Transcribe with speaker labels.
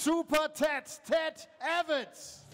Speaker 1: Super Ted, Ted Evans.